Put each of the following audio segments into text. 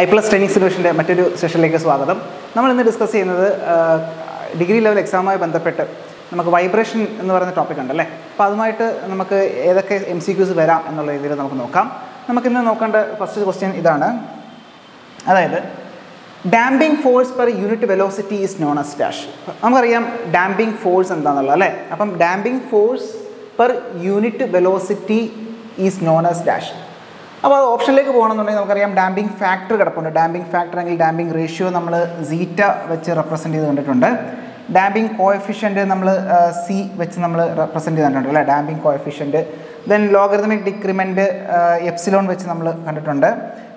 I plus training സൊല്യൂഷന്റെ മറ്റൊരു സെഷനിലേക്ക് സ്വാഗതം. നമ്മൾ ഇന്ന് ഡിസ്കസ് ചെയ്യുന്നത് ഡിഗ്രി ലെവൽ എക്സാമുമായി ബന്ധപ്പെട്ട് നമുക്ക് വൈബ്രേഷൻ എന്ന് പറയുന്ന ടോപ്പിക് ഉണ്ടല്ലേ അപ്പോൾ അതുമായിട്ട് നമുക്ക് ഏതൊക്കെ എം സി ക്യൂസ് വരാം എന്നുള്ള രീതിയിൽ നമുക്ക് നോക്കാം. നമുക്കിന്ന് നോക്കേണ്ട ഫസ്റ്റ് ക്വസ്റ്റ്യൻ ഇതാണ്. അതായത് damping force per unit velocity is known as dash നമുക്കറിയാം ഡാമ്പിംഗ് ഫോഴ്സ് എന്താണെന്നുള്ളത് അല്ലേ? അപ്പം damping force per unit velocity is known as dash അപ്പോൾ അത് ഓപ്ഷനിലേക്ക് പോകണമെന്നുണ്ടെങ്കിൽ നമുക്കറിയാം ഡാമ്പിംഗ് ഫാക്ടർ കിടപ്പുണ്ട്. ഡാമ്പിംഗ് ഫാക്ടർ അല്ലെങ്കിൽ ഡാമ്പിംഗ് റേഷ്യോ നമ്മൾ സീറ്റ വെച്ച് റെപ്രസെന്റ് ചെയ്ത് കണ്ടിട്ടുണ്ട്. ഡാമ്പിംഗ് കോഎഫിഷ്യന്റ് നമ്മൾ സി വെച്ച് നമ്മൾ റെപ്രസെന്റ് ചെയ്ത് കണ്ടിട്ടുണ്ട് അല്ലേ? Damping coefficient then logarithmic decrement epsilon വെച്ച് നമ്മൾ കണ്ടിട്ടുണ്ട്.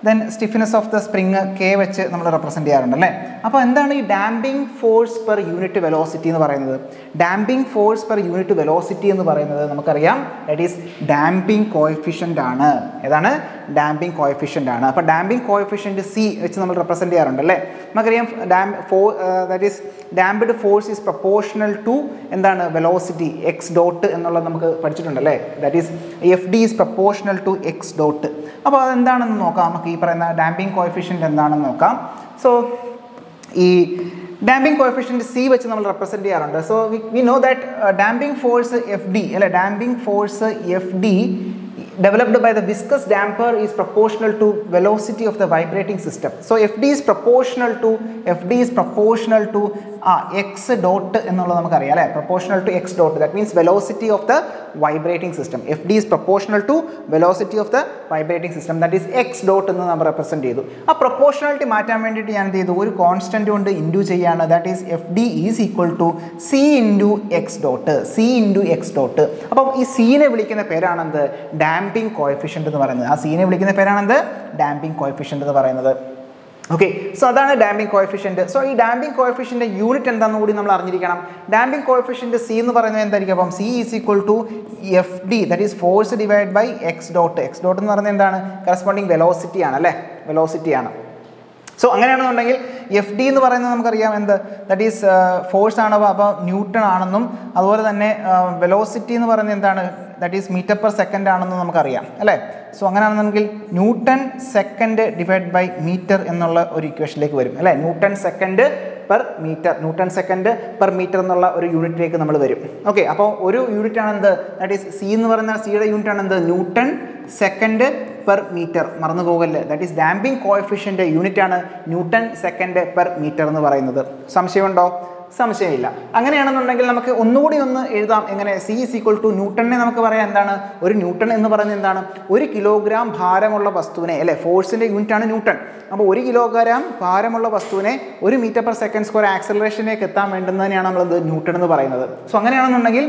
Then stiffness of the spring K വെച്ച് നമ്മൾ റെപ്രസെന്റ് ചെയ്യാറുണ്ട് അല്ലേ? അപ്പോൾ എന്താണ് ഈ damping force per unit velocity എന്ന് പറയുന്നത്? Damping force per unit velocity എന്ന് പറയുന്നത് നമുക്കറിയാം. ദാറ്റ് ഈസ് ഡാമ്പിംഗ് കോഎഫിഷ്യന്റ് ആണ്. ഏതാണ്? ഡാമ്പിംഗ് കോയഫിഷ്യന്റ് ആണ്. അപ്പോൾ ഡാമ്പിംഗ് കോയഫിഷ്യന്റ് സി വെച്ച് നമ്മൾ റെപ്രസെന്റ് ചെയ്യാറുണ്ട് അല്ലേ നമുക്കറിയാം ഡാം ഫോ that is damped force is proportional to എന്താണ് വെലോസിറ്റി എക്സ് ഡോട്ട് എന്നുള്ളത് നമുക്ക് പഠിച്ചിട്ടുണ്ട് അല്ലേ that is F D is proportional to X dot അപ്പോൾ അതെന്താണെന്ന് നോക്കാം. നമുക്ക് ഈ പറയുന്ന ഡാമ്പിംഗ് കോയഫിഷ്യന്റ് എന്താണെന്ന് നോക്കാം. സോ ഈ ഡാമ്പിംഗ് കോയഫിഷ്യന്റ് സി വെച്ച് നമ്മൾ റെപ്രസെന്റ് ചെയ്യാറുണ്ട്. So we know that damping force F D അല്ലെ damping force F D developed by the viscous damper is proportional to velocity of the vibrating system. So FD is proportional to FD is proportional to ആ X dot എന്നുള്ളത് നമുക്കറിയാം അല്ലേ? To X dot that means velocity of the vibrating system F D is proportional to velocity of the vibrating system that is X dot എന്ന് നമ്മൾ represent ചെയ്തു. ആ proportionality മാറ്റാൻ വേണ്ടിയിട്ട് ഞാൻ എന്ത് ചെയ്തു? ഒരു കോൺസ്റ്റന്റ് കൊണ്ട് ഇൻഡു ചെയ്യാണ്. That is F D is equal to C into X dot C into X dot അപ്പം ഈ സീനെ വിളിക്കുന്ന പേരാണെന്ത്? ഡാമ്പിംഗ് കോയഫിഷ്യന്റ് എന്ന് പറയുന്നത്. ആ സീനെ വിളിക്കുന്ന പേരാണെന്ത്? ഡാമ്പിംഗ് കോയഫിഷ്യന്റ് എന്ന് പറയുന്നത്. ഓക്കെ സോ അതാണ് ഡാമ്പിംഗ് കോയഫിഷ്യന്റ് സോ ഈ ഡാമ്പിംഗ് കോയഫിഷ്യന്റെ യൂണിറ്റ് എന്താണെന്ന് കൂടി നമ്മൾ അറിഞ്ഞിരിക്കണം. ഡാമ്പിംഗ് കോയഫിഷ്യന്റ് സി എന്ന് പറയുന്നത് എന്തായിരിക്കും? അപ്പം C is equal to F D that is force divide by X dot X dot എന്ന് പറയുന്നത് എന്താണ്? കറസ്പോണ്ടിങ് വെലോസിറ്റി ആണ് അല്ലേ? വെലോസിറ്റി ആണ്. സോ അങ്ങനെയാണെന്നുണ്ടെങ്കിൽ എഫ് ഡി എന്ന് പറയുന്നത് നമുക്കറിയാം എന്ത്? ദാറ്റ് ഈസ് ഫോഴ്സ് ആണ് അപ്പോൾ ന്യൂട്ടൺ ആണെന്നും അതുപോലെ തന്നെ വെലോസിറ്റി എന്ന് പറയുന്നത് എന്താണ്? That is metre per second ആണെന്നും നമുക്കറിയാം അല്ലേ? സോ അങ്ങനെയാണെന്നുണ്ടെങ്കിൽ newton second divide by metre എന്നുള്ള ഒരു ഇക്വേഷനിലേക്ക് വരും അല്ലേ? Newton second per metre newton second per metre എന്നുള്ള ഒരു യൂണിറ്റിലേക്ക് നമ്മൾ വരും. ഓക്കെ അപ്പോൾ ഒരു യൂണിറ്റ് ആണ് എന്ത് ദാറ്റ് ഈസ് സി എന്ന് പറയുന്ന സിയുടെ യൂണിറ്റ് ആണ് എന്ത് ന്യൂട്ടൺ സെക്കൻഡ് പെർ മീറ്റർ മറന്നു പോകല്ലേ? ദാറ്റ് ഈസ് ഡാമ്പിംഗ് യൂണിറ്റ് ആണ് ന്യൂട്ടൺ സെക്കൻഡ് പെർ മീറ്റർ എന്ന് പറയുന്നത്. സംശയമുണ്ടോ? സംശയമില്ല. അങ്ങനെയാണെന്നുണ്ടെങ്കിൽ നമുക്ക് ഒന്നുകൂടി ഒന്ന് എഴുതാം. എങ്ങനെ? സി ഇസ് ഈക്വൽ ടു ന്യൂട്ടണിനെ നമുക്ക് പറയാം എന്താണ്? ഒരു ന്യൂട്ടൺ എന്ന് പറയുന്നത് എന്താണ്? ഒരു കിലോഗ്രാം ഭാരമുള്ള വസ്തുവിനെ അല്ലെ? ഫോഴ്സിന്റെ യൂണിറ്റ് ആണ് ന്യൂട്ടൺ. അപ്പോൾ ഒരു കിലോഗ്രാം ഭാരമുള്ള വസ്തുവിനെ ഒരു മീറ്റർ പെർ സെക്കൻഡ് സ്ക്വയർ ആക്സലറേഷനിലേക്ക് എത്താൻ വേണ്ടുന്നതിനെയാണ് നമ്മൾ ന്യൂട്ടൺ എന്ന് പറയുന്നത്. സോ അങ്ങനെയാണെന്നുണ്ടെങ്കിൽ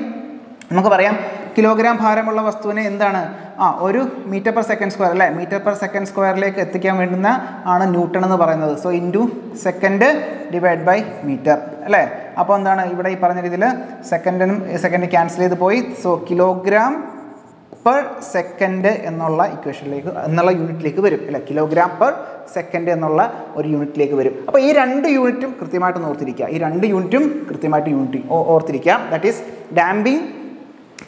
നമുക്ക് പറയാം കിലോഗ്രാം ഭാരമുള്ള വസ്തുവിനെ എന്താണ്? ആ ഒരു മീറ്റർ പെർ സെക്കൻഡ് സ്ക്വയർ അല്ലേ? മീറ്റർ പെർ സെക്കൻഡ് സ്ക്വയറിലേക്ക് എത്തിക്കാൻ വേണ്ടുന്ന ആണ് ന്യൂട്ടൺ എന്ന് പറയുന്നത്. So into second divide by metre അല്ലേ? അപ്പോൾ എന്താണ് ഇവിടെ ഈ പറഞ്ഞ രീതിയിൽ സെക്കൻഡിനും സെക്കൻഡ് ക്യാൻസൽ ചെയ്ത് പോയി. സോ കിലോഗ്രാം പെർ സെക്കൻഡ് എന്നുള്ള ഇക്വേഷനിലേക്ക് എന്നുള്ള യൂണിറ്റിലേക്ക് വരും അല്ലേ? കിലോഗ്രാം പെർ സെക്കൻഡ് എന്നുള്ള ഒരു യൂണിറ്റിലേക്ക് വരും. അപ്പോൾ ഈ രണ്ട് യൂണിറ്റും കൃത്യമായിട്ട് ഓർത്തിരിക്കുക. ഈ രണ്ട് യൂണിറ്റും കൃത്യമായിട്ട് യൂണിറ്റ് ഓർത്തിരിക്കുക. ദാറ്റ് ഈസ് ഡാമ്പിംഗ്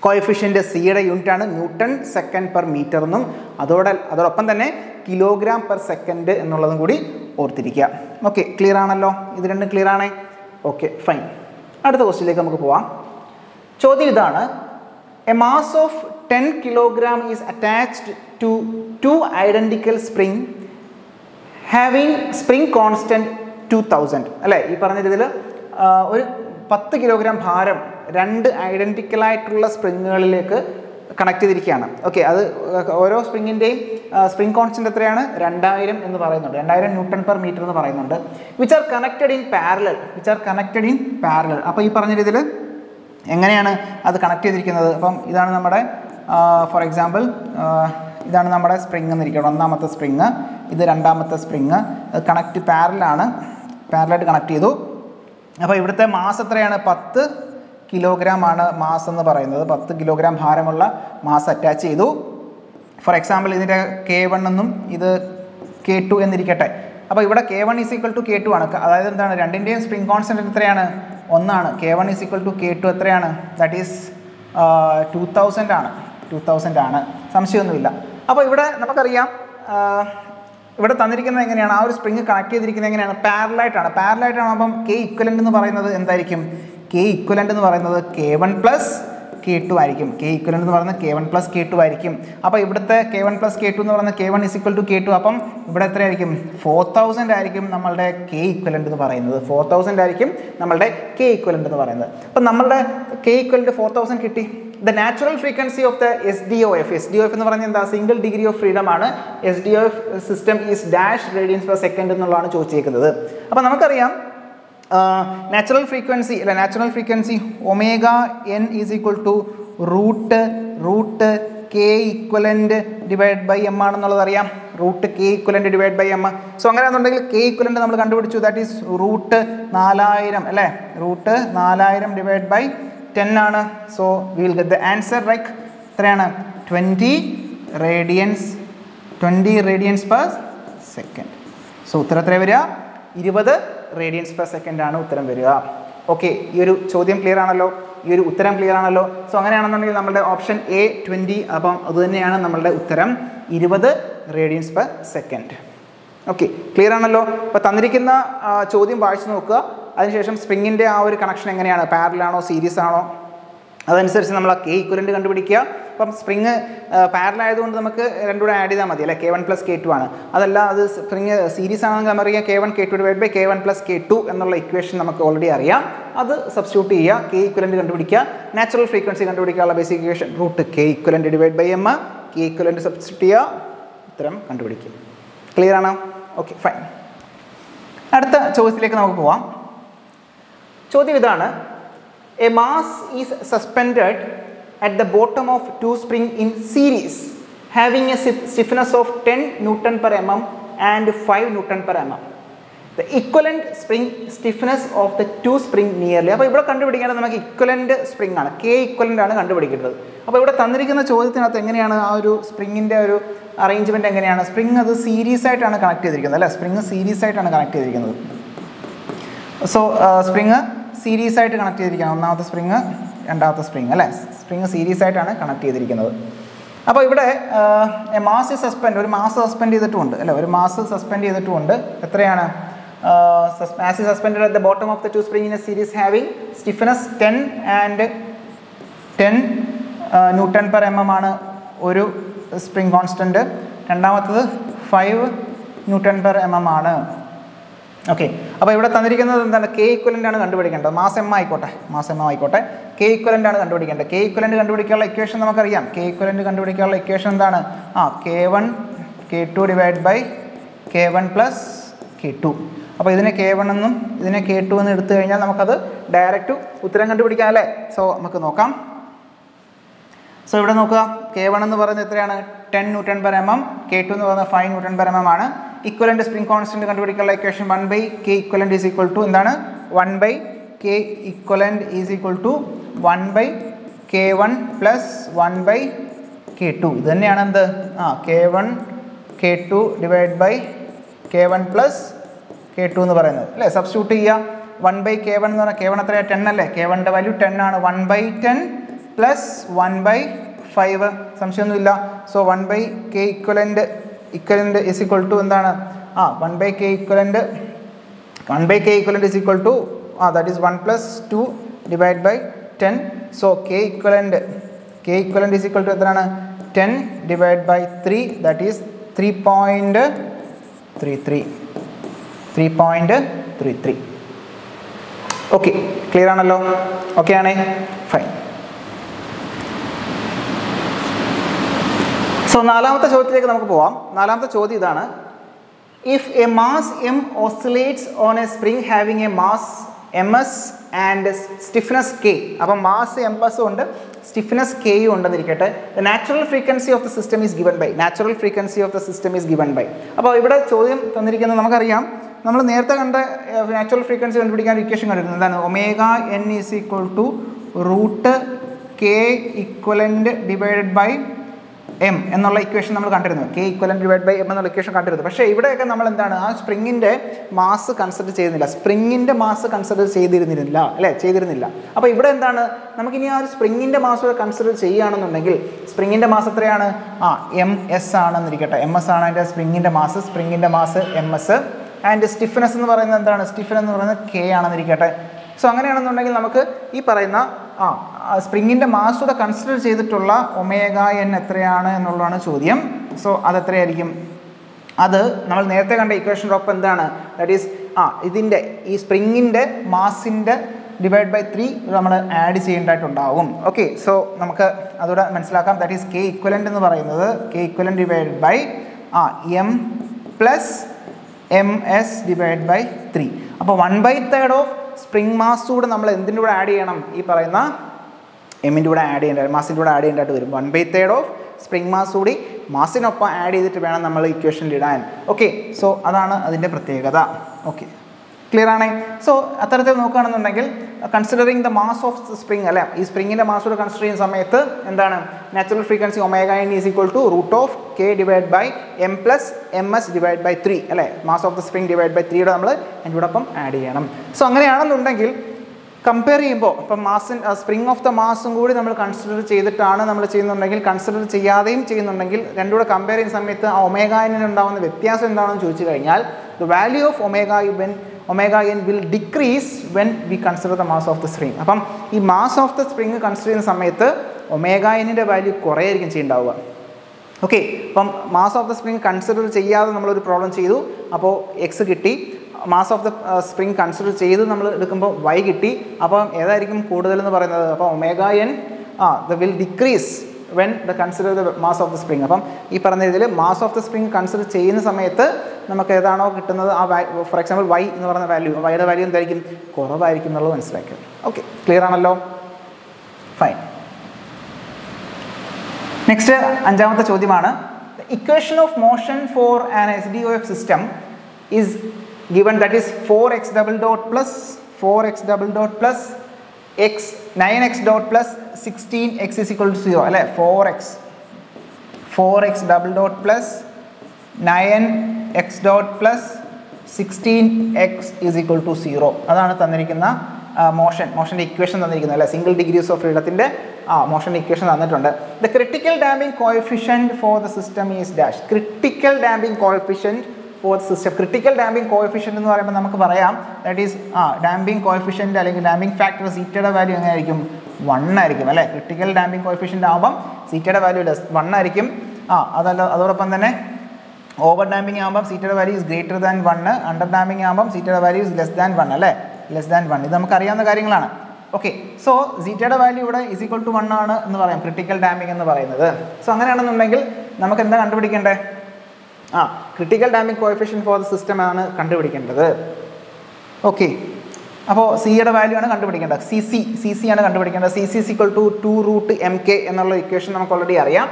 കോയഫിഷ്യന്റ് സിയുടെ യൂണിറ്റ് ആണ് ന്യൂട്ടൺ സെക്കൻഡ് പെർ മീറ്റർ എന്നും. അതോടെ അതോടൊപ്പം തന്നെ കിലോഗ്രാം പെർ സെക്കൻഡ് എന്നുള്ളതും കൂടി ഓർത്തിരിക്കുക. ഓക്കെ ക്ലിയർ ആണല്ലോ? ഇത് രണ്ടും ക്ലിയർ ആണേ? ഓക്കെ ഫൈൻ അടുത്ത ക്വസ്റ്റിലേക്ക് നമുക്ക് പോവാം. ചോദ്യം ഇതാണ്. A mass of ten kilogram is attached to two identical spring having spring constant two thousand അല്ലേ? ഈ പറഞ്ഞ രീതിയിൽ ഒരു പത്ത് കിലോഗ്രാം ഭാരം രണ്ട് ഐഡന്റിക്കലായിട്ടുള്ള സ്പ്രിങ്ങുകളിലേക്ക് കണക്ട് ചെയ്തിരിക്കുകയാണ്. ഓക്കെ അത് ഓരോ സ്പ്രിങ്ങിന്റെയും സ്പ്രിങ് കോൺസ്റ്റന്റ് എത്രയാണ്? രണ്ടായിരം എന്ന് പറയുന്നുണ്ട്. രണ്ടായിരം ന്യൂട്ടൺ പെർ മീറ്റർ എന്ന് പറയുന്നുണ്ട്. Which are connected in parallel which are connected in parallel അപ്പോൾ ഈ പറഞ്ഞ രീതിയിൽ എങ്ങനെയാണ് അത് കണക്ട് ചെയ്തിരിക്കുന്നത്? അപ്പം ഇതാണ് നമ്മുടെ ഫോർ എക്സാമ്പിൾ ഇതാണ് നമ്മുടെ സ്പ്രിങ് എന്നിരിക്കണം ഒന്നാമത്തെ സ്പ്രിങ് ഇത് രണ്ടാമത്തെ സ്പ്രിങ് കണക്റ്റ് പാരലാണ് പാരലായിട്ട് കണക്ട് ചെയ്തു. അപ്പോൾ ഇവിടുത്തെ മാസ് എത്രയാണ്? പത്ത് കിലോഗ്രാം ആണ് മാസ് എന്ന് പറയുന്നത്. പത്ത് കിലോഗ്രാം ഭാരമുള്ള മാസ് അറ്റാച്ച് ചെയ്തു. ഫോർ എക്സാമ്പിൾ ഇതിന്റെ കെ വൺ എന്നും ഇത് കെ ടു എന്നിരിക്കട്ടെ. അപ്പോൾ ഇവിടെ K one is equal to K two ആണ്. അതായത് എന്താണ്? രണ്ടിന്റെയും സ്പ്രിങ് കോൺസെന്റ് എത്രയാണ്? ഒന്നാണ്. K one is equal to K two എത്രയാണ്? ദാറ്റ് ഈസ് ടു തൗസൻഡ് ആണ്. ടു തൗസൻഡ് ആണ്. സംശയമൊന്നുമില്ല. അപ്പോൾ ഇവിടെ നമുക്കറിയാം ഇവിടെ തന്നിരിക്കുന്നത് എങ്ങനെയാണ്? ആ ഒരു സ്പ്രിങ് കണക്ട് ചെയ്തിരിക്കുന്നത് എങ്ങനെയാണ്? പാരലായിട്ടാണ് പാരലായിട്ടാണ് അപ്പം കെ ഇക്വലന്റ് എന്ന് പറയുന്നത് എന്തായിരിക്കും? കെ ഇക്വലന്റ് എന്ന് പറയുന്നത് K one plus K two ആയിരിക്കും. കെ ഇക്വലന്റ് എന്ന് പറയുന്നത് K one plus K two ആയിരിക്കും. അപ്പോൾ ഇവിടുത്തെ K one plus K two എന്ന് പറയുന്നത് K one is equal to K two അപ്പം ഇവിടെ എത്രയായിരിക്കും? ഫോർ തൗസൻഡ് ആയിരിക്കും നമ്മളുടെ കെ ഇക്വലന്റ് എന്ന് പറയുന്നത്. ഫോർ തൗസൻഡ് ആയിരിക്കും നമ്മളുടെ കെ ഇക്വലന്റ് എന്ന് പറയുന്നത്. അപ്പം നമ്മളുടെ കെ ഇക്വലന്റ് ഫോർ തൗസൻഡ് കിട്ടി. The natural frequency of the S D O F S D O F എന്ന് പറഞ്ഞാൽ എന്താ? സിംഗിൾ ഡിഗ്രി ഓഫ് ഫ്രീഡം ആണ്. S D O F system is dash radians per second എന്നുള്ളതാണ് ചോദിച്ചേക്കുന്നത്. അപ്പോൾ നമുക്കറിയാം natural frequency അല്ല natural frequency omega N is equal to root root K equivalent divide by M ആണെന്നുള്ളത് അറിയാം. Root K equivalent divide by M so അങ്ങനെയാണെന്നുണ്ടെങ്കിൽ K equivalent നമ്മൾ കണ്ടുപിടിച്ചു. ദാറ്റ് ഈസ് റൂട്ട് നാലായിരം അല്ലേ? റൂട്ട് നാലായിരം ഡിവൈഡ് ബൈ ടെൻ ആണ്. So will get the answer like എത്രയാണ്? Twenty radians twenty radians per second so ഉത്തരം എത്ര വരിക? ഇരുപത് റേഡിയൻസ് പെർ സെക്കൻഡ് ആണ് ഉത്തരം വരിക. ഓക്കെ ഈ ഒരു ചോദ്യം ക്ലിയർ ആണല്ലോ? ഈ ഒരു ഉത്തരം ക്ലിയർ ആണല്ലോ? സോ അങ്ങനെയാണെന്നുണ്ടെങ്കിൽ നമ്മുടെ ഓപ്ഷൻ എ ട്വന്റി അപ്പം അതുതന്നെയാണ് നമ്മളുടെ ഉത്തരം. ഇരുപത് radians per second okay clear ആണല്ലോ? അപ്പോൾ തന്നിരിക്കുന്ന ചോദ്യം വായിച്ചു നോക്കുക. അതിനുശേഷം സ്പ്രിങ്ങിന്റെ ആ ഒരു കണക്ഷൻ എങ്ങനെയാണ്? പാരലാണോ സീരീസ് ആണോ? അതനുസരിച്ച് നമ്മൾ ആ കെ ഇക്വലന്റ് കണ്ടുപിടിക്കുക. അപ്പം സ്പ്രിങ് പാരലായതുകൊണ്ട് നമുക്ക് രണ്ടും കൂടെ ആഡ് ചെയ്താൽ മതി അല്ലേ? K one plus K two ആണ്. അതല്ല അത് സ്പ്രിങ് സീരീസ് ആണെങ്കിൽ നമുക്കറിയാം K one K two divide by K one plus K two എന്നുള്ള ഇക്വേഷൻ നമുക്ക് ഓൾറെഡി അറിയാം. അത് സബ്സ്റ്റിറ്റ്യൂട്ട് ചെയ്യുക. കെ ഇക്വലന്റ് കണ്ടുപിടിക്കുക. നാച്ചുറൽ ഫ്രീക്വൻസി കണ്ടുപിടിക്കാനുള്ള basic equation root K equivalent divide by M K equivalent substitute ചെയ്യുക. ഉത്തരം കണ്ടുപിടിക്കും. ക്ലിയർ ആണോ? ഓക്കെ ഫൈൻ അടുത്ത ചോദ്യത്തിലേക്ക് നമുക്ക് പോവാം. ചോദ്യം ഇതാണ്. A mass is suspended bottom of two spring in series having a stiffness of ten newton per M M and five newton per M M the equivalent spring stiffness of the two spring nearly അപ്പോൾ ഇവിടെ കണ്ടുപിടിക്കേണ്ടത് നമുക്ക് equivalent spring ആണ്. K equivalent ആണ് കണ്ടുപിടിക്കേണ്ടത്. അപ്പോൾ ഇവിടെ തന്നിരിക്കുന്ന ചോദ്യത്തിനകത്ത് എങ്ങനെയാണ് ആ ഒരു സ്പ്രിങ്ങിന്റെ ഒരു അറേഞ്ച്മെന്റ് എങ്ങനെയാണ്? സ്പ്രിങ് അത് സീരീസ് ആയിട്ടാണ് കണക്ട് ചെയ്തിരിക്കുന്നത് അല്ലേ? സ്പ്രിങ് സീരീസ് ആയിട്ടാണ് കണക്ട് ചെയ്തിരിക്കുന്നത്. സോ സ്പ്രിങ് സീരീസ് ആയിട്ട് കണക്ട് ചെയ്തിരിക്കുകയാണ് ഒന്നാമത്തെ സ്പ്രിങ് രണ്ടാമത്തെ സ്പ്രിങ് അല്ലേ? സ്പ്രിങ് സീരീസ് ആയിട്ടാണ് കണക്ട് ചെയ്തിരിക്കുന്നത്. അപ്പോൾ ഇവിടെ മാസ് സസ്പെൻഡ് ഒരു മാസ് സസ്പെൻഡ് ചെയ്തിട്ടുമുണ്ട് അല്ലേ? ഒരു മാസ് സസ്പെൻഡ് ചെയ്തിട്ടുമുണ്ട്. എത്രയാണ്? Mass suspend at the bottom of the two spring in a series having stiffness ten and ten newton per M M ആണ് ഒരു സ്പ്രിംഗ് കോൺസ്റ്റന്റ് രണ്ടാമത്തത് five newton per M M ആണ്. Okay അപ്പോൾ ഇവിടെ തന്നിരിക്കുന്നത് എന്താണ്? കെ ഇക്വലന്റ് ആണ് കണ്ടുപിടിക്കേണ്ടത്. മാസ് എം ആയിക്കോട്ടെ. മാസ് എം ആയിക്കോട്ടെ. കെ ഇക്വലന്റ് ആണ് കണ്ടുപിടിക്കേണ്ടത്. കെ ഇക്വലന്റ് കണ്ടുപിടിക്കാനുള്ള ഇക്വേഷൻ നമുക്കറിയാം. കെ ഇക്വലന്റ് കണ്ടുപിടിക്കാനുള്ള ഇക്വേഷൻ എന്താണ്? ആ K one K two divide by K one plus K two അപ്പോൾ ഇതിനെ കെ വൺ എന്നും ഇതിനെ കെ ടു എന്നും എടുത്തു കഴിഞ്ഞാൽ നമുക്കത് ഡയറക്റ്റ് ഉത്തരം കണ്ടുപിടിക്കാം അല്ലേ? സോ നമുക്ക് നോക്കാം. സോ ഇവിടെ നോക്കുക. കെ വൺ എന്ന് പറയുന്നത് എത്രയാണ്? Ten newton per M K two എന്ന് പറയുന്നത് ഫൈവ് ന്യൂട്ടൺ എം എം ആണ്. ഇക്വലന്റ് സ്പ്രിംഗ് കോൺസ്റ്റന്റ് കണ്ടുപിടിക്കാനുള്ള equation one by K equivalent is equal to എന്താണ്? One by K equivalent is equal to one by K one plus one by K two ഇത് തന്നെയാണ് എന്ത്? ആ K one K two divide by K one plus K two എന്ന് പറയുന്നത്. അല്ലേ? Substitute ചെയ്യുക. One by K one എന്ന് പറഞ്ഞാൽ കെ വൺ എത്രയാണ് ടെൻ അല്ലേ? കെ വണ്ണിന്റെ വാല്യൂ ടെൻ ആണ്. One by ten plus one by five സംശയമൊന്നുമില്ല. So one by K equivalent equivalent is equal to എന്താണ്? ആ one by K equivalent one by K equivalent is equal to ആ that is one plus two divide by ten so K equivalent K equivalent is equal to എത്രയാണ്? Ten divide by three that is three point three three three point three three okay clear ആണല്ലോ? Okay ആണേ? Fine so നാലാമത്തെ ചോദ്യത്തിലേക്ക് നമുക്ക് പോവാം. നാലാമത്തെ ചോദ്യം ഇതാണ്. If a mass M oscillates on a spring having a mass M S and stiffness K അപ്പം മാസ് എം എസ് ഉണ്ട് സ്റ്റിഫ്നെസ് കെയും ഉണ്ടെന്നിരിക്കട്ടെ. The natural frequency of the system is given by natural frequency of the system is given by അപ്പോൾ ഇവിടെ ചോദ്യം തന്നിരിക്കുന്നത് നമുക്കറിയാം. നമ്മൾ നേരത്തെ കണ്ട നാച്ചുറൽ ഫ്രീക്വൻസി കണ്ടുപിടിക്കാൻ ഇക്വേഷൻ കണ്ടിരുന്നത് എന്താണ്? Omega N is equal to root K equivalent divided by M എന്നുള്ള ഇക്വേഷൻ നമ്മൾ കണ്ടിരുന്നു. K equivalent divide by M എന്നുള്ള ഇക്വേഷൻ കണ്ടിരുന്നു. പക്ഷേ ഇവിടെയൊക്കെ നമ്മൾ എന്താണ്? ആ സ്പ്രിങ്ങിന്റെ മാസ് കൺസിഡർ ചെയ്യുന്നില്ല സ്പ്രിങ്ങിന്റെ മാസ് കൺസിഡർ ചെയ്തിരുന്നില്ല അല്ലേ? ചെയ്തിരുന്നില്ല. അപ്പോൾ ഇവിടെ എന്താണ്? നമുക്കിനി ആ ഒരു സ്പ്രിങ്ങിന്റെ മാസ് കൺസിഡർ ചെയ്യുകയാണെന്നുണ്ടെങ്കിൽ സ്പ്രിങ്ങിന്റെ മാസ് എത്രയാണ്? ആ എം എസ് ആണെന്നിരിക്കട്ടെ. എം എസ് ആണ് അതിന്റെ സ്പ്രിങ്ങിന്റെ mass സ്പ്രിങ്ങിന്റെ mass M S and stiffness എന്ന് പറയുന്നത് എന്താണ്? സ്റ്റിഫൻ എന്ന് പറയുന്നത് കെ ആണെന്നിരിക്കട്ടെ. സോ അങ്ങനെയാണെന്നുണ്ടെങ്കിൽ നമുക്ക് ഈ പറയുന്ന ആ സ്പ്രിങ്ങിന്റെ മാസ് കൂടെ കൺസിഡർ ചെയ്തിട്ടുള്ള ഒമേഗ എൻ എത്രയാണ് എന്നുള്ളതാണ് ചോദ്യം. സോ അതെത്രയായിരിക്കും? അത് നമ്മൾ നേരത്തെ കണ്ട ഇക്വേഷന്റെ ഒപ്പം എന്താണ്? ദാറ്റ് ഈസ് ആ ഇതിന്റെ ഈ സ്പ്രിങ്ങിന്റെ മാസിന്റെ ഡിവൈഡ് ബൈ ത്രീ നമ്മൾ ആഡ് ചെയ്യേണ്ടതായിട്ടുണ്ടാവും. ഓക്കെ സോ നമുക്ക് അതുകൂടെ മനസ്സിലാക്കാം. ദാറ്റ് ഈസ് കെ ഇക്വലന്റ് എന്ന് പറയുന്നത് K equivalent divide by uh M plus M S divide by three അപ്പോൾ one by third of spring mass കൂടെ നമ്മൾ എന്തിന്റെ കൂടെ ആഡ് ചെയ്യണം? ഈ പറയുന്ന എമ്മിന്റെ കൂടെ ആഡ് ചെയ്യേണ്ട മാസിന്റെ കൂടെ ആഡ് ചെയ്യേണ്ടതായിട്ട് വരും. One by third of spring mass കൂടി മാസിനൊപ്പം ആഡ് ചെയ്തിട്ട് വേണം നമ്മൾ ഇക്വേഷനിൽ ഇടാൻ. ഓക്കെ സോ അതാണ് അതിന്റെ പ്രത്യേകത. ഓക്കെ ക്ലിയർ ആണേ? സോ അത്തരത്തിൽ നോക്കുകയാണെന്നുണ്ടെങ്കിൽ considering the mass of spring അല്ലേ? ഈ സ്പ്രിങ്ങിന്റെ കൂടെ കൺസിഡർ ചെയ്യുന്ന സമയത്ത് എന്താണ്? Natural frequency omega N is equal to root of K divide by M plus M S divide by three അല്ലേ mass of the spring divide by ത്രീയുടെ നമ്മൾ അതിനോടൊപ്പം ആഡ് ചെയ്യണം. സോ അങ്ങനെയാണെന്നുണ്ടെങ്കിൽ കമ്പയർ ചെയ്യുമ്പോൾ ഇപ്പം മാസിൻ സ്പ്രിങ് ഓഫ് ദ മാസും കൂടി നമ്മൾ കൺസിഡർ ചെയ്തിട്ടാണ് നമ്മൾ ചെയ്യുന്നുണ്ടെങ്കിൽ കൺസിഡർ ചെയ്യാതെയും ചെയ്യുന്നുണ്ടെങ്കിൽ രണ്ടും കൂടെ കമ്പയർ ചെയ്യുന്ന സമയത്ത് ആ ഒമേഗാനുണ്ടാവുന്ന വ്യത്യാസം എന്താണെന്ന് ചോദിച്ചു കഴിഞ്ഞാൽ the value of omega when omega N will decrease when we consider the mass of the spring അപ്പം ഈ mass of the spring consider ചെയ്യുന്ന സമയത്ത് ഒമേഗ എന്നിന്റെ വാല്യൂ കുറേ ആയിരിക്കും ചെയ്യുന്നുണ്ടാവുക ഓക്കെ അപ്പം mass of the spring consider ചെയ്യാതെ നമ്മളൊരു പ്രോബ്ലം ചെയ്തു. അപ്പോൾ എക്സ് കിട്ടി. Mass of the spring consider ചെയ്ത് നമ്മൾ എടുക്കുമ്പോൾ വൈ കിട്ടി. അപ്പം ഏതായിരിക്കും കൂടുതലെന്ന് പറയുന്നത്? അപ്പോൾ omega N uh the will decrease when the consider the mass of the spring അപ്പം ഈ പറഞ്ഞ രീതിയിൽ mass of the spring consider ചെയ്യുന്ന സമയത്ത് നമുക്ക് ഏതാണോ കിട്ടുന്നത് ആ ഫോർ എക്സാമ്പിൾ വൈ എന്ന് പറയുന്ന വാല്യൂ വൈയുടെ വാല്യൂ എന്തായിരിക്കും? കുറവായിരിക്കും എന്നുള്ളത് മനസ്സിലാക്കുക. ഓക്കെ ക്ലിയർ ആണല്ലോ? ഫൈൻ നെക്സ്റ്റ് അഞ്ചാമത്തെ ചോദ്യമാണ്. Equation of motion for an S D O F system is given that is 4x double dot plus 4x double dot nine x 9x dot plus 16x is equal to 0 അല്ലേ? 4x 4x double dot plus 9x dot plus 16x is equal to 0 അതാണ് തന്നിരിക്കുന്ന motion മോഷന്റെ equation തന്നിരിക്കുന്നത് അല്ലേ? Single degrees of ഫ്രീഡത്തിന്റെ ആ മോഷന്റെ equation തന്നിട്ടുണ്ട്. The critical damping coefficient for the system is dash critical damping coefficient for system critical damping coefficient എന്ന് പറയുമ്പോൾ നമുക്ക് പറയാം ദാറ്റ് ഈസ് ആ ഡാമ്പിംഗ് കോഎഫിഷ്യന്റ് അല്ലെങ്കിൽ ഡാമ്പിംഗ് ഫാക്ടർ സീറ്റയുടെ വാല്യൂ എങ്ങനെയായിരിക്കും? വൺ ആയിരിക്കും അല്ലേ? ക്രിട്ടിക്കൽ ഡാമ്പിംഗ് കോഎഫിഷ്യന്റ് ആകുമ്പം സീറ്റയുടെ വാല്യൂ ലെസ് വൺ ആയിരിക്കും. ആ അതല്ല അതോടൊപ്പം തന്നെ ഓവർ ഡാമ്പിംഗ് ആകുമ്പം സീറ്റയുടെ value is greater than one under damping ആകുമ്പം സീറ്റയുടെ value is less than one അല്ലേ? ലെസ് ദാൻ വൺ ഇത് നമുക്ക് അറിയാവുന്ന കാര്യങ്ങളാണ്. ഓക്കെ സോ സീറ്റയുടെ വാല്യൂ ഇവിടെ ഇസ് ഈക്വൽ ടു വൺ ആണ് എന്ന് പറയാം ക്രിട്ടിക്കൽ ഡാമ്പിംഗ് എന്ന് പറയുന്നത്. സോ അങ്ങനെയാണെന്നുണ്ടെങ്കിൽ നമുക്ക് എന്താ കണ്ടുപിടിക്കേണ്ടത് ആ critical damping coefficient for the system ആണ് കണ്ടുപിടിക്കേണ്ടത്. ഓക്കെ അപ്പോൾ സിയുടെ വാല്യൂ ആണ് കണ്ടുപിടിക്കേണ്ടത്. സി സി സി സി ആണ് കണ്ടുപിടിക്കേണ്ടത്. C C equal to two root M K എന്നുള്ള ഇക്വേഷൻ നമുക്ക് ഓൾറെഡി അറിയാം.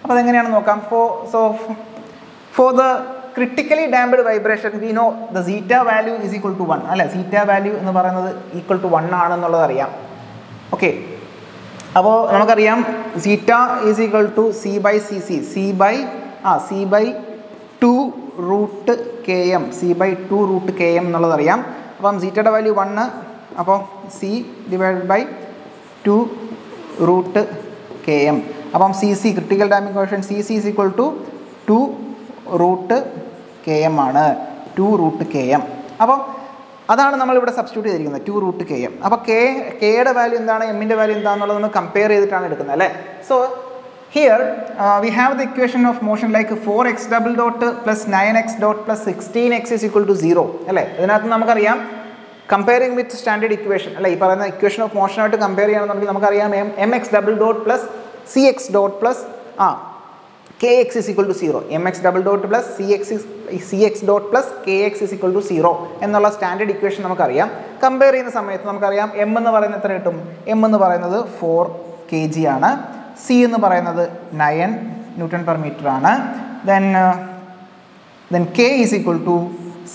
അപ്പോൾ അതെങ്ങനെയാണ് നോക്കാം. For so for the critically damped vibration we know the zeta value is equal to one അല്ലേ? സീറ്റ വാല്യൂ എന്ന് പറയുന്നത് ഈക്വൽ ടു വൺ ആണെന്നുള്ളത് അറിയാം. ഓക്കെ അപ്പോൾ നമുക്കറിയാം zeta is equal to C by C C C by uh C by root K M C by two root K M എന്നുള്ളതറിയാം. അപ്പം സീറ്റയുടെ value one അപ്പോൾ C divide by two root K M അപ്പം C C critical damping coefficient C C is equal to two root K M ആണ്. Two root K M അപ്പം അതാണ് നമ്മളിവിടെ substitute ചെയ്തിരിക്കുന്നത് two root K M അപ്പോൾ K കെയുടെ value എന്താണ് എമ്മിന്റെ വാല്യൂ എന്താണെന്നുള്ളത് നമ്മൾ കമ്പയർ ചെയ്തിട്ടാണ് എടുക്കുന്നത് അല്ലേ? So have the equation of motion like four X double dot plus nine X dot plus sixteen X is equal to zero അല്ലേ? ഇതിനകത്ത് നമുക്കറിയാം കമ്പയറിംഗ് വിത്ത് സ്റ്റാൻഡേർഡ് ഇക്വേഷൻ അല്ലേ? ഈ പറയുന്ന ഇക്വേഷൻ ഓഫ് മോഷനായിട്ട് കമ്പയർ ചെയ്യണമെന്നുണ്ടെങ്കിൽ നമുക്കറിയാം M M X double dot plus C X dot plus uh K X is equal to zero M X double dot plus C X C X dot plus K X is equal to zero എന്നുള്ള standard equation നമുക്കറിയാം. Compare ചെയ്യുന്ന സമയത്ത് നമുക്കറിയാം M എന്ന് പറയുന്നത് എത്ര കിട്ടും? M എന്ന് പറയുന്നത് ഫോർ കെ ജി ആണ്. സി എന്ന് പറയുന്നത് നയൻ ന്യൂട്ടൺ പെർ മീറ്റർ ആണ്. Then then K is equal to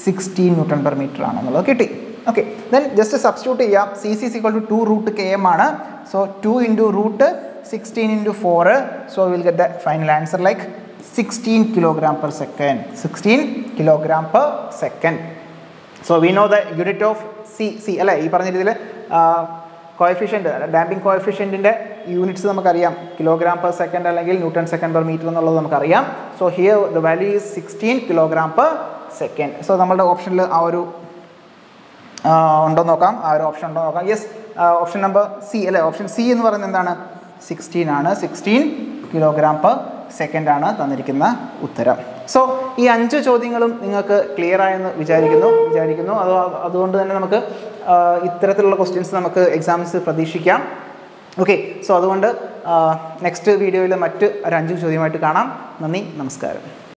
sixteen newton per metre ആണെന്നുള്ളത് കിട്ടി. ഓക്കെ ദെൻ ജസ്റ്റ് സബ്സ്റ്റിറ്റ്യൂട്ട് ചെയ്യാം. C C equal to two root K M ആണ്. So two into root sixteen into four so will get the final answer like sixteen kilogram per second sixteen kilogram per second so we know the unit of C C അല്ലേ? ഈ പറഞ്ഞ രീതിയിൽ coefficient damping കോയഫിഷ്യന്റിന്റെ units നമുക്കറിയാം. Kilogram per second അല്ലെങ്കിൽ newton second per metre എന്നുള്ളത് നമുക്കറിയാം. So here the value is sixteen kilogram per second so നമ്മളുടെ ഓപ്ഷനിൽ ആ ഒരു ഉണ്ടോ നോക്കാം. ആ ഒരു ഓപ്ഷൻ ഉണ്ടോ നോക്കാം. യെസ് ഓപ്ഷൻ നമ്പർ സി അല്ലേ? ഓപ്ഷൻ സി എന്ന് പറയുന്നത് എന്താണ്? സിക്സ്റ്റീൻ ആണ്. സിക്സ്റ്റീൻ കിലോഗ്രാം പെർ സെക്കൻഡ് ആണ് തന്നിരിക്കുന്ന ഉത്തരം. സോ ഈ അഞ്ച് ചോദ്യങ്ങളും നിങ്ങൾക്ക് ക്ലിയർ ആയെന്ന് വിചാരിക്കുന്നു. വിചാരിക്കുന്നു. അത് അതുകൊണ്ട് തന്നെ നമുക്ക് ഇത്തരത്തിലുള്ള ക്വസ്റ്റ്യൻസ് നമുക്ക് എക്സാംസ് പ്രതീക്ഷിക്കാം. ഓക്കെ സോ അതുകൊണ്ട് നെക്സ്റ്റ് വീഡിയോയിൽ മറ്റ് ഒരു അഞ്ച് ചോദ്യമായിട്ട് കാണാം. നന്ദി നമസ്കാരം.